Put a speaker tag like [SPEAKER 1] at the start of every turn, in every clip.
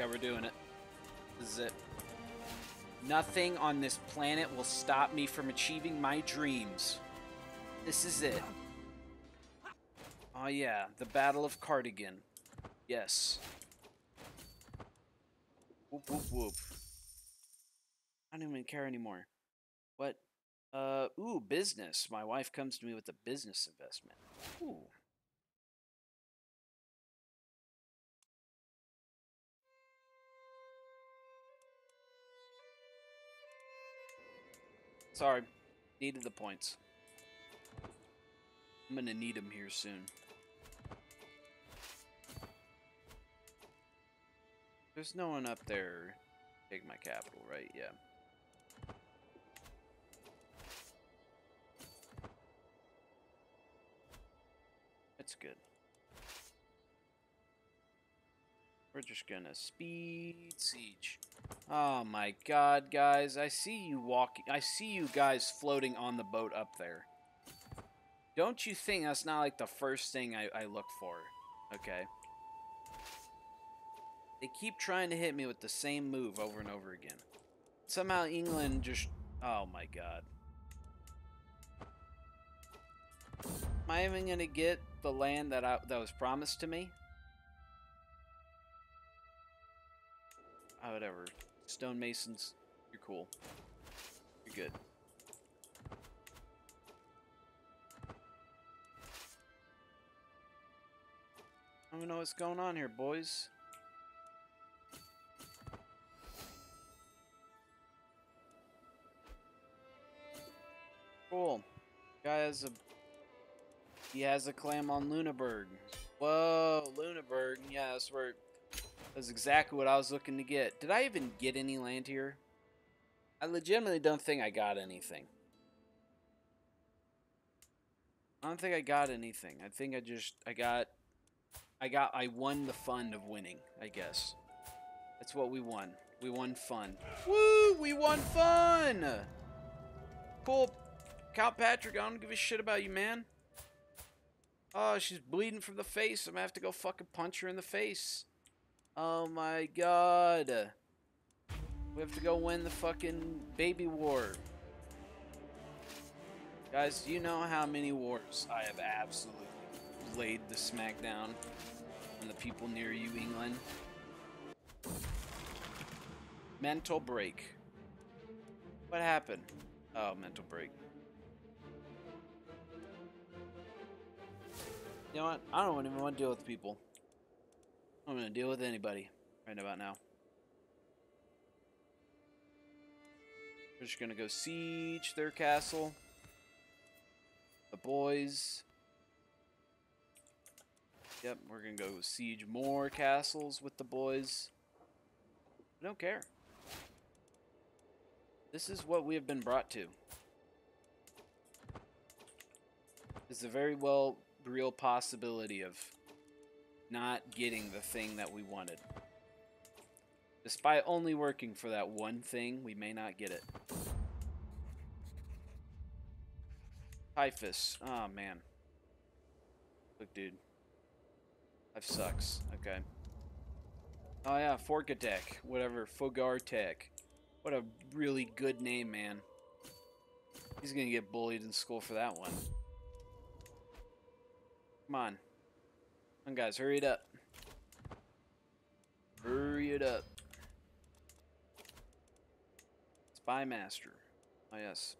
[SPEAKER 1] Okay, we're doing it. This is it. Nothing on this planet will stop me from achieving my dreams. This is it. Oh yeah, the Battle of Cardigan. Yes. Whoop whoop whoop. I don't even care anymore. What? Uh, ooh, business. My wife comes to me with a business investment. Ooh. Sorry, needed the points. I'm gonna need them here soon. There's no one up there. Take my capital, right? Yeah. That's good. We're just gonna speed siege. Oh my god, guys. I see you walking. I see you guys floating on the boat up there. Don't you think that's not like the first thing I, I look for? Okay. They keep trying to hit me with the same move over and over again. Somehow England just... Oh my god. Am I even going to get the land that, I, that was promised to me? Oh, whatever. Stonemasons, you're cool. You're good. I don't know what's going on here, boys. Cool. Guy has a he has a clam on Lunaburg. Whoa, Lunaburg. Yeah, that's where that's exactly what I was looking to get. Did I even get any land here? I legitimately don't think I got anything. I don't think I got anything. I think I just I got I got I won the fun of winning, I guess. That's what we won. We won fun. Woo! We won fun! Cool. Count Patrick, I don't give a shit about you, man. Oh, she's bleeding from the face. I'm gonna have to go fucking punch her in the face. Oh my god. We have to go win the fucking baby war. Guys, you know how many wars I have absolutely laid the smackdown on the people near you, England? Mental break. What happened? Oh, mental break. You know what? I don't even want to deal with people. I'm going to deal with anybody right about now. We're just going to go siege their castle. The boys. Yep, we're going to go siege more castles with the boys. I don't care. This is what we have been brought to. It's a very well real possibility of not getting the thing that we wanted. Despite only working for that one thing, we may not get it. Typhus. Oh, man. Look, dude. Life sucks. Okay. Oh, yeah. Forkatek. Whatever. Fogartek. What a really good name, man. He's gonna get bullied in school for that one. Come on. On, guys. Hurry it up. Hurry it up. Spy Master. Oh, yes.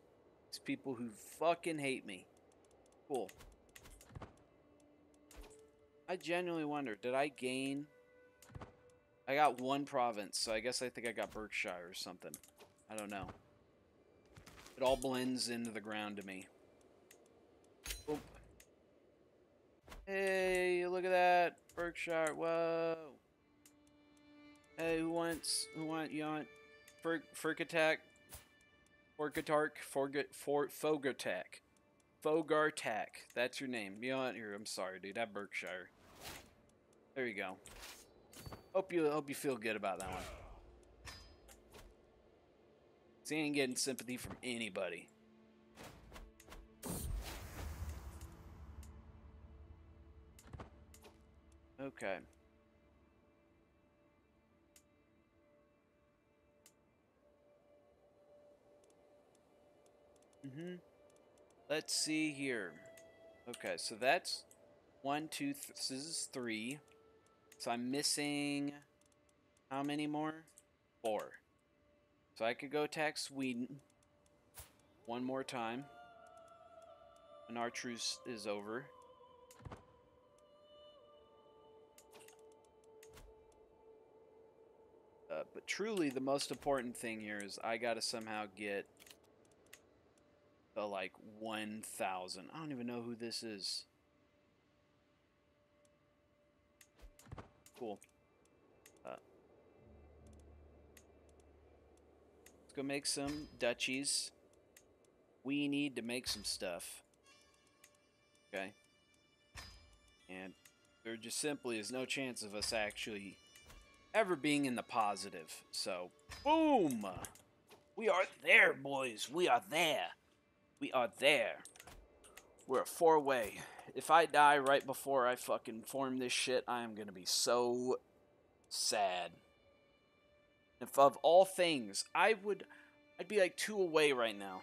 [SPEAKER 1] These people who fucking hate me. Cool. I genuinely wonder, did I gain... I got one province, so I guess I think I got Berkshire or something. I don't know. It all blends into the ground to me. Oop. Hey, look at that. Berkshire. Whoa. Hey, who wants, who want, you want Ferg, attack? Forgatark? Forget, For, Fogartak. Fogartak. That's your name. You what? Here, I'm sorry, dude. That Berkshire. There you go. Hope you hope you feel good about that one. See, ain't getting sympathy from anybody. Okay. Mm-hmm. Let's see here. Okay, so that's one, two, th this is three. So I'm missing how many more? Four. So I could go attack Sweden one more time. When our truce is over. But truly, the most important thing here is I gotta somehow get the like 1,000. I don't even know who this is. Cool. Uh, let's go make some duchies. We need to make some stuff. Okay. And there just simply is no chance of us actually ever being in the positive. So, boom! We are there, boys. We are there. We are there. We're a four way. If I die right before I fucking form this shit, I am gonna be so sad. If of all things, I would. I'd be like two away right now.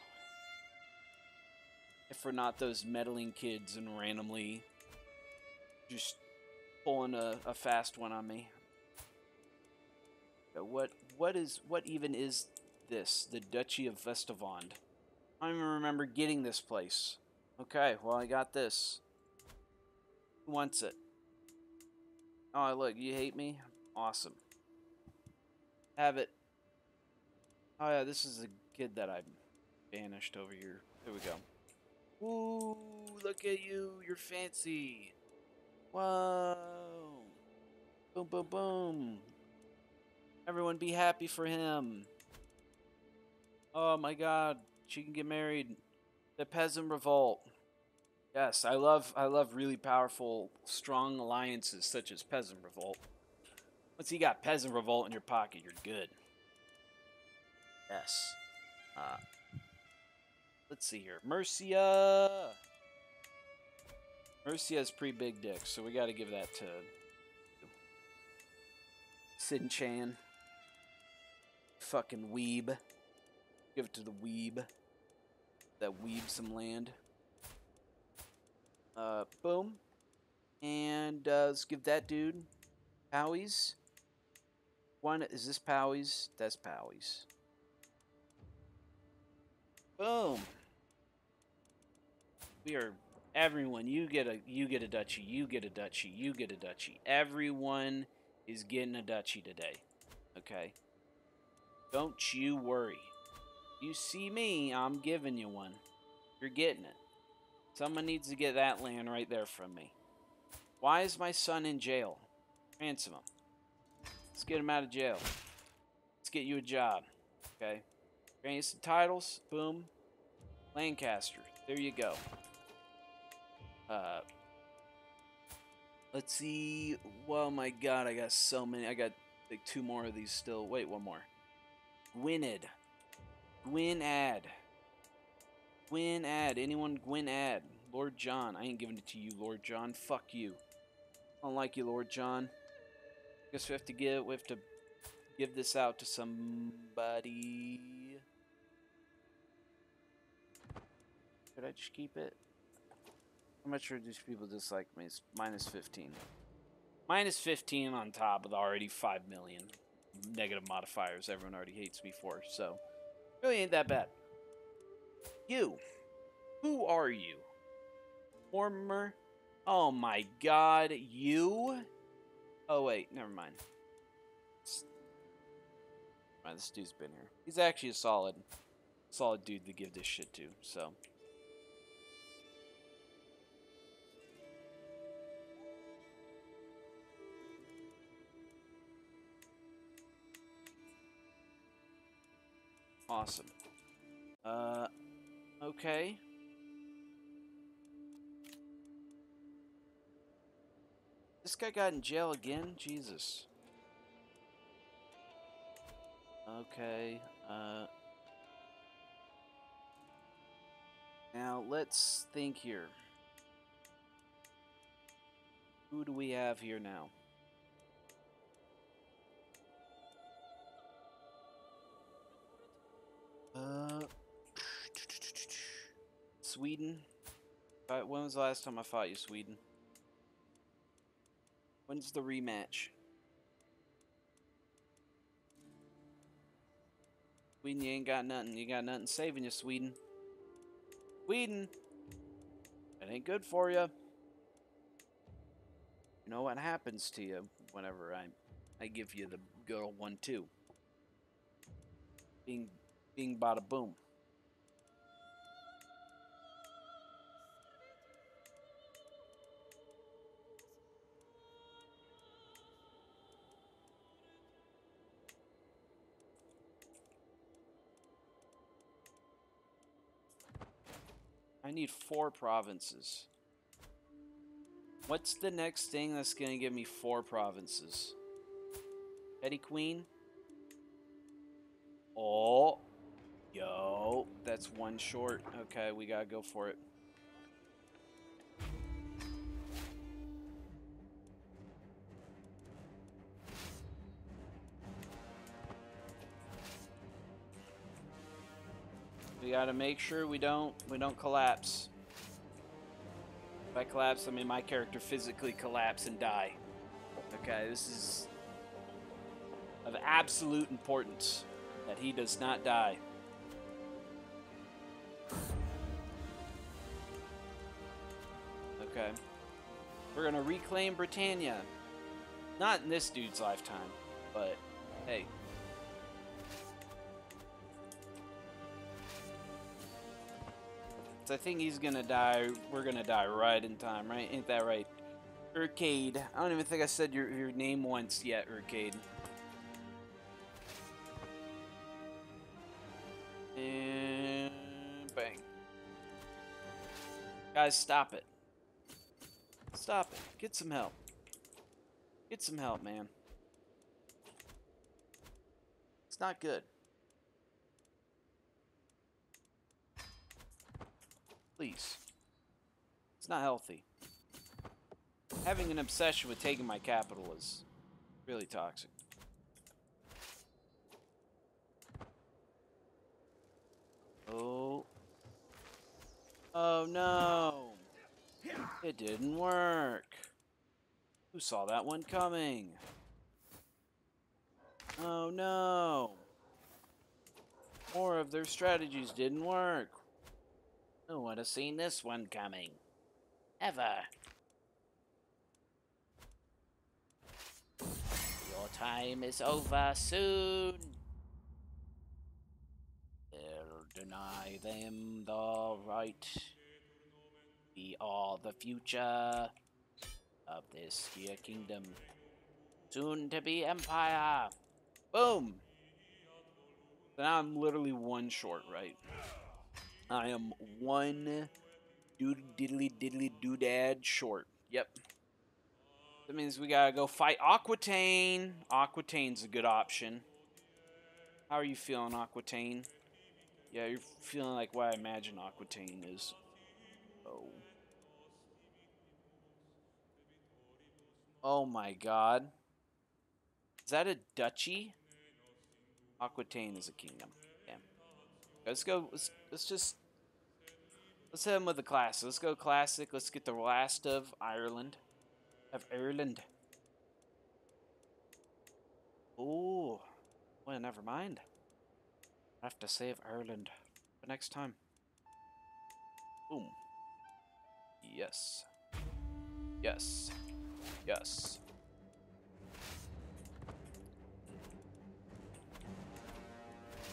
[SPEAKER 1] If we're not those meddling kids and randomly just pulling a, a fast one on me. What what is what even is this? The Duchy of Vestavond. I don't even remember getting this place. Okay, well I got this. Who wants it? Oh look, you hate me? Awesome. Have it. Oh yeah, this is a kid that I banished over here. There we go. Ooh, look at you. You're fancy. Whoa. Boom, boom, boom. Everyone be happy for him. Oh my god, she can get married. The peasant revolt. Yes, I love I love really powerful, strong alliances such as peasant revolt. Once you got peasant revolt in your pocket, you're good. Yes. Uh, let's see here. Mercia. Mercia has pretty big dick, so we got to give that to Sin Chan. Fucking weeb. Give it to the weeb. That weeb some land. Uh, boom. And uh, let's give that dude Powys. One is this Powys? That's Powys. Boom. We are everyone. You get a you get a duchy. You get a duchy. You get a duchy. Everyone is getting a duchy today. Okay. Don't you worry. You see me, I'm giving you one. You're getting it. Someone needs to get that land right there from me. Why is my son in jail? Ransom him. Let's get him out of jail. Let's get you a job. Okay? Grant you some titles. Boom. Lancaster. There you go. Uh, let's see. Oh my god, I got so many. I got like two more of these still. Wait, one more. Gwynedd. Gwynedd. Gwynedd. Anyone Gwynedd? Lord John. I ain't giving it to you, Lord John. Fuck you. I don't like you, Lord John. Guess we have to give we have to give this out to somebody. Should I just keep it? How much sure these people dislike me? It's minus 15. Minus 15 on top of the already 5 million negative modifiers everyone already hates me for, so really ain't that bad. You. Who are you? Former. Oh my god, you? Oh wait, never mind. This dude's been here. He's actually a solid, solid dude to give this shit to, so. Awesome. Uh, okay. This guy got in jail again? Jesus. Okay, uh... Now, let's think here. Who do we have here now? Uh, Sweden? When was the last time I fought you, Sweden? When's the rematch? Sweden, you ain't got nothing. You got nothing saving you, Sweden. Sweden! That ain't good for you. You know what happens to you whenever I, I give you the good old one too. Bing, bing, bada boom. I need four provinces. What's the next thing that's gonna give me four provinces? Petty Queen? Oh. Yo. That's one short. Okay, we gotta go for it. We gotta make sure we don't we don't collapse. If I collapse, I mean my character physically collapse and die. Okay, this is of absolute importance that he does not die. We're gonna reclaim Britannia. Not in this dude's lifetime, but hey. I think he's gonna die. We're gonna die right in time, right? Ain't that right? Urcade. I don't even think I said your, your name once yet, Urcade. And bang. Guys, stop it. Stop it. Get some help. Get some help, man. It's not good. Please. It's not healthy. Having an obsession with taking my capital is really toxic. Oh. Oh no. It didn't work. Who saw that one coming? Oh no. More of their strategies didn't work. Who would have seen this one coming? Ever. Your time is over soon. They'll deny them the right. Are the future of this here kingdom. Soon to be empire. Boom. So now I'm literally one short, right? I am one dood diddly diddly doodad short. Yep. That means we gotta go fight Aquitaine. Aquitaine's a good option. How are you feeling, Aquitaine? Yeah, you're feeling like what I imagine Aquitaine is. Oh. Oh my god. Is that a duchy? Aquitaine is a kingdom. Let's go. Let's, let's just. Let's hit him with the class. Let's go classic. Let's get the last of Ireland. Of Ireland. Oh. Well, never mind. I have to save Ireland for next time. Boom. Yes. Yes. Yes.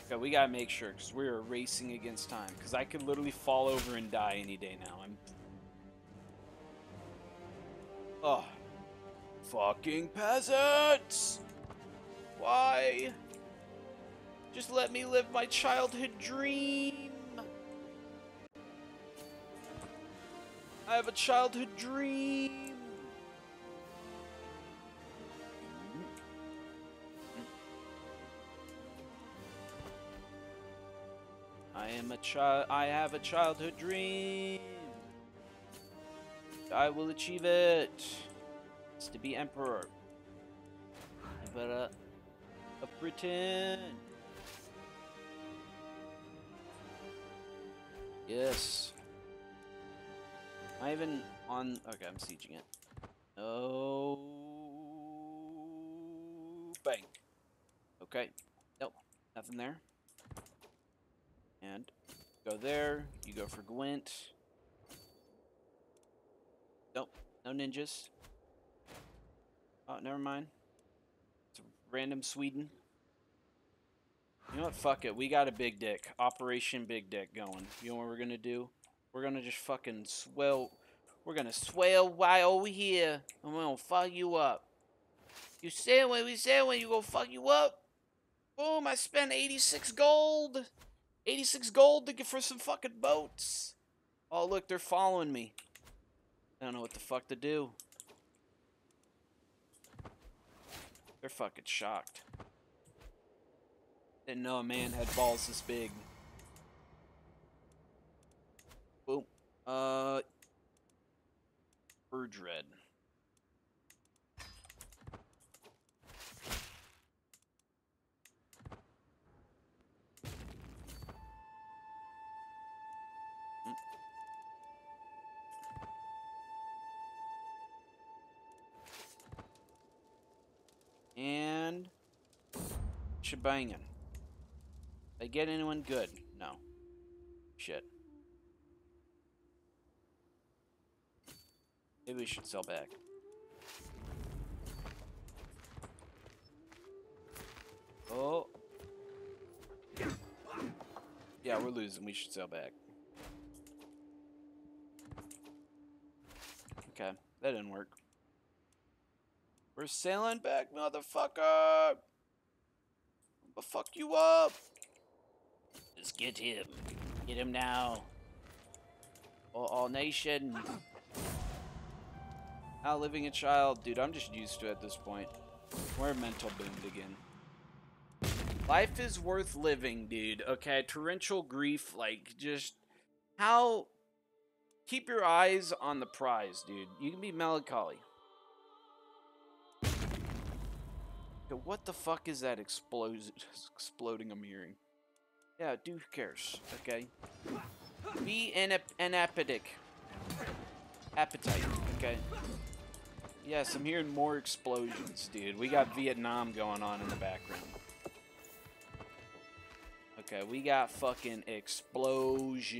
[SPEAKER 1] Okay, we gotta make sure, because we're racing against time. Because I could literally fall over and die any day now. I'm... Oh. Fucking peasants! Why? Just let me live my childhood dream! I have a childhood dream! A child. I have a childhood dream. I will achieve it. It's to be emperor. But uh, of Britain. Yes. Am I even on? Okay, I'm sieging it. Oh, Bang. Okay. Nope. Nothing there. And go there. You go for Gwent. Nope. No ninjas. Oh, never mind. It's random Sweden. You know what? Fuck it. We got a big dick. Operation Big Dick going. You know what we're gonna do? We're gonna just fucking swell. We're gonna swell right over here, and we're gonna fuck you up. You said when we said when you gonna fuck you up. Boom! I spent 86 gold. 86 gold to get for some fucking boats. Oh look, they're following me. I don't know what the fuck to do. They're fucking shocked. Didn't know a man had balls this big. Boom. Uh. Bird Red. Shebangin. They get anyone good? No. Shit. Maybe we should sell back. Oh. Yeah, we're losing. We should sell back. Okay, that didn't work. We're sailing back, motherfucker! I'll fuck you up! Just get him. Get him now. All, all nation. Outliving a child. Dude, I'm just used to it at this point. We're mental boomed again. Life is worth living, dude. Okay, torrential grief, like, just... How... Keep your eyes on the prize, dude. You can be melancholy. What the fuck is that exploding I'm hearing? Yeah, who cares? Okay. Be an, an appetite. Appetite, okay. Yes, I'm hearing more explosions, dude. We got Vietnam going on in the background. Okay, we got fucking explosions.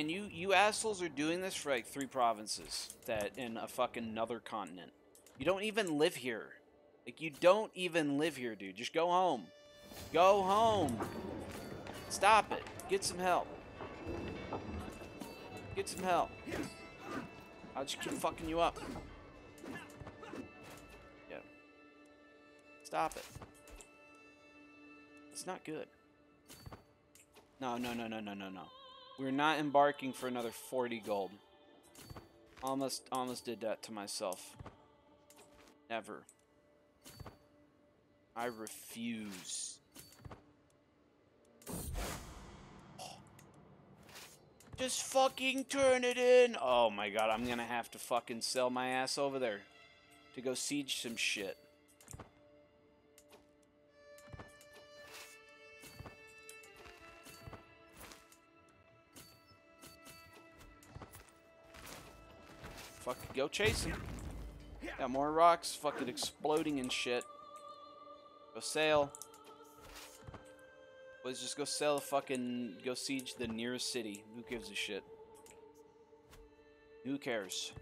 [SPEAKER 1] And you, you assholes are doing this for like three provinces that in a fucking another continent. You don't even live here. Like you don't even live here, dude. Just go home. Go home. Stop it. Get some help. Get some help. I'll just keep fucking you up. Yeah. Stop it. It's not good. No, no, no, no, no, no, no. We're not embarking for another 40 gold. Almost, almost did that to myself. Never. I refuse. Just fucking turn it in. Oh my god, I'm gonna have to fucking sell my ass over there to go siege some shit. Go chase him. Got more rocks fucking exploding and shit. Go sail. Let's just go sell a fucking... Go siege the nearest city. Who gives a shit? Who cares?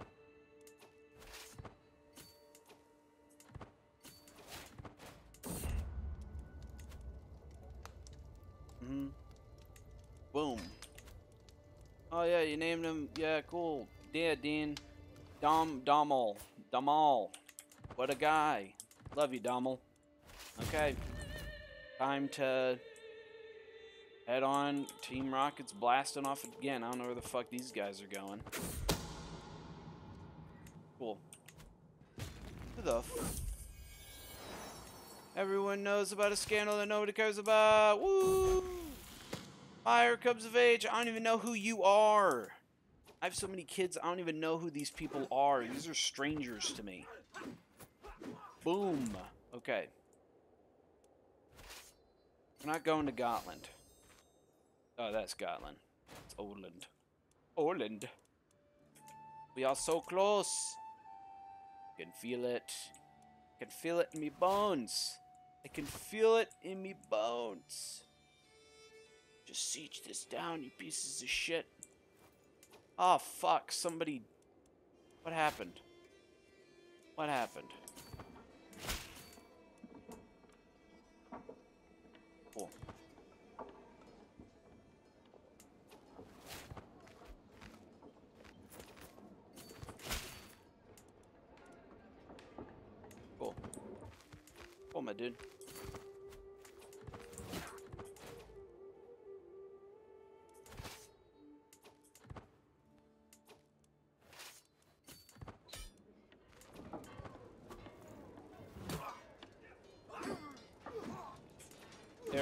[SPEAKER 1] Mm hmm Boom. Oh yeah, you named him. Yeah, cool. Yeah, Dean. Dom, Dommel. Domal. What a guy. Love you, Dommel. Okay. Time to head on. Team Rocket's blasting off again. I don't know where the fuck these guys are going. Cool. Who the Everyone knows about a scandal that nobody cares about. Woo! Fire comes of age. I don't even know who you are. I have so many kids, I don't even know who these people are. These are strangers to me. Boom. Okay. We're not going to Gotland. Oh, that's Gotland. It's Oland. Orland. We are so close. I can feel it. I can feel it in me bones. I can feel it in me bones. Just siege this down, you pieces of shit. Oh, fuck. Somebody... What happened? What happened? Cool. Cool. Cool, my dude.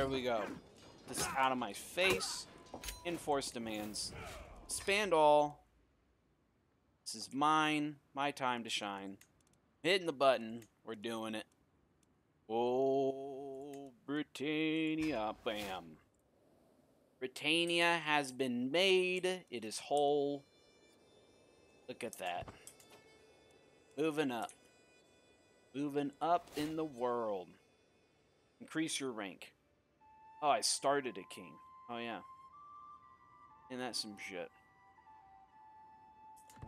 [SPEAKER 1] There we go. This is out of my face. Enforce demands. Spand all. This is mine. My time to shine. Hitting the button. We're doing it. Oh, Britannia. Bam. Britannia has been made. It is whole. Look at that. Moving up. Moving up in the world. Increase your rank. Oh, I started a king. Oh, yeah. And that's some shit.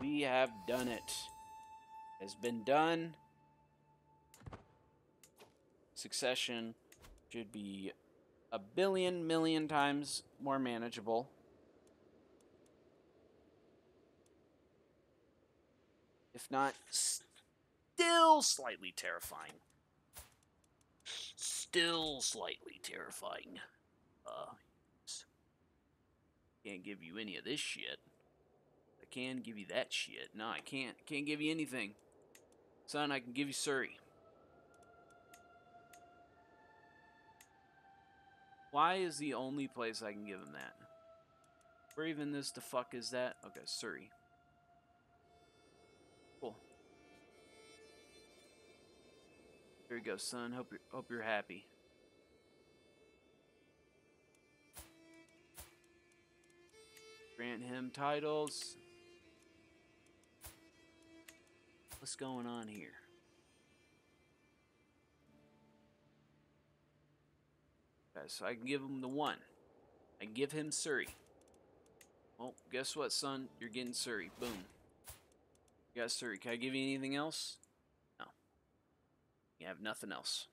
[SPEAKER 1] We have done it. Has been done. Succession should be a billion million times more manageable. If not, still slightly terrifying still slightly terrifying. Uh, can't give you any of this shit. I can give you that shit. No, I can't. Can't give you anything. Son, I can give you Surrey. Why is the only place I can give him that? Where even this the fuck is that? Okay, Surrey. Here you go, son. Hope you're hope you're happy. Grant him titles. What's going on here? Okay, so I can give him the one. I give him Surrey. Well, guess what, son? You're getting Surrey. Boom. You got Surrey. Can I give you anything else? You have nothing else.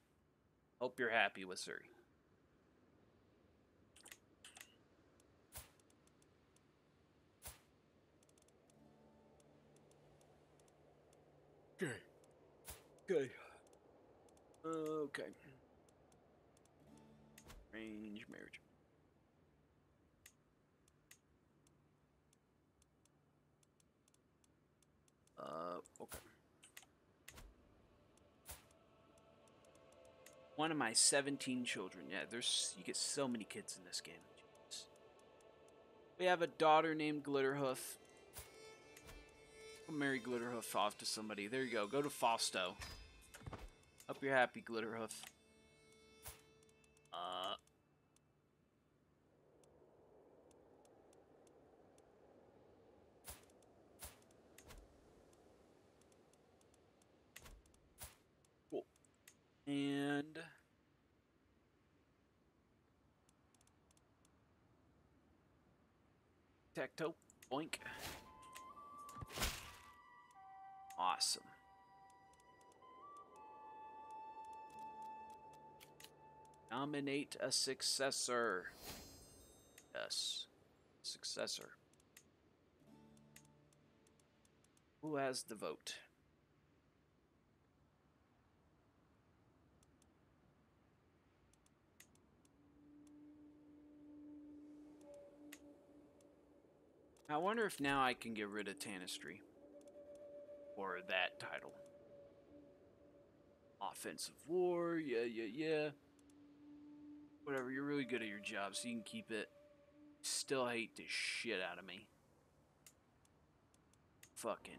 [SPEAKER 1] Hope you're happy with Surrey. Okay. Okay. Okay. Arrange marriage. Uh, okay. One of my 17 children. Yeah, there's you get so many kids in this game. We have a daughter named Glitterhoof. I'll marry Glitterhoof off to somebody. There you go. Go to Fausto. Hope you're happy, Glitterhoof. Uh. Cool. And... Tecto. Boink. Awesome. Nominate a successor. Yes. Successor. Who has the vote? I wonder if now I can get rid of Tanistry. Or that title. Offensive War, yeah, yeah, yeah. Whatever, you're really good at your job, so you can keep it. Still hate the shit out of me. Fucking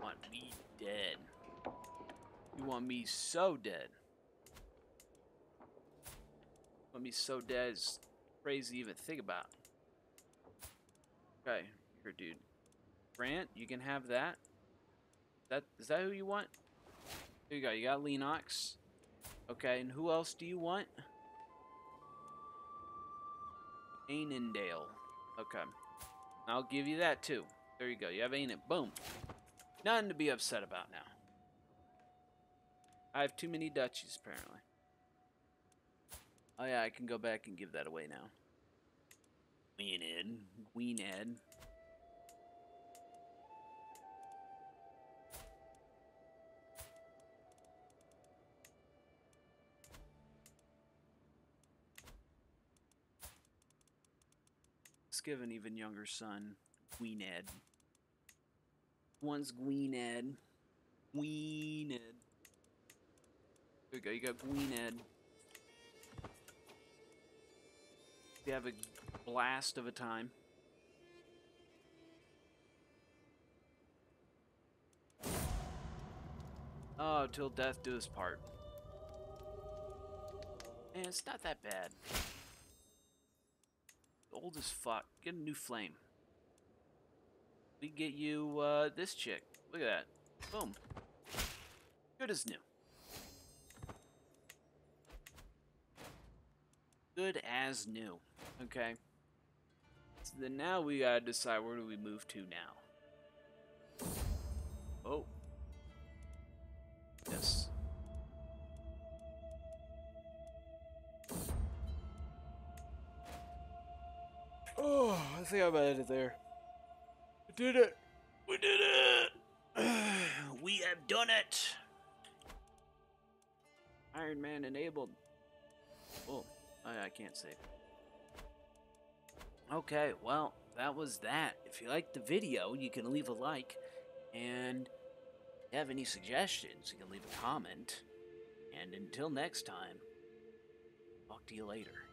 [SPEAKER 1] want me dead. You want me so dead. Want me so dead is crazy to even think about. Okay, here, dude. Grant, you can have that. That is that who you want? Here you go. You got Lennox. Okay, and who else do you want? Ainendale. Okay. I'll give you that too. There you go. You have Ainit. Boom. Nothing to be upset about now. I have too many duchies, apparently. Oh yeah, I can go back and give that away now. Queen Ed. Let's give an even younger son, Gwynedd. One's Gwynedd. Queen Ed. There you go, you got Queen Ed. You have a blast of a time. Oh, till death do us part. Man, it's not that bad. Old as fuck. Get a new flame. We get you uh, this chick. Look at that. Boom. Good as new. Good as new. Okay. So then now we gotta decide where do we move to now. Think I'm out of there. We did it! We did it! we have done it! Iron Man enabled. Oh, I, I can't save. Okay, well, that was that. If you liked the video, you can leave a like. And if you have any suggestions, you can leave a comment. And until next time, talk to you later.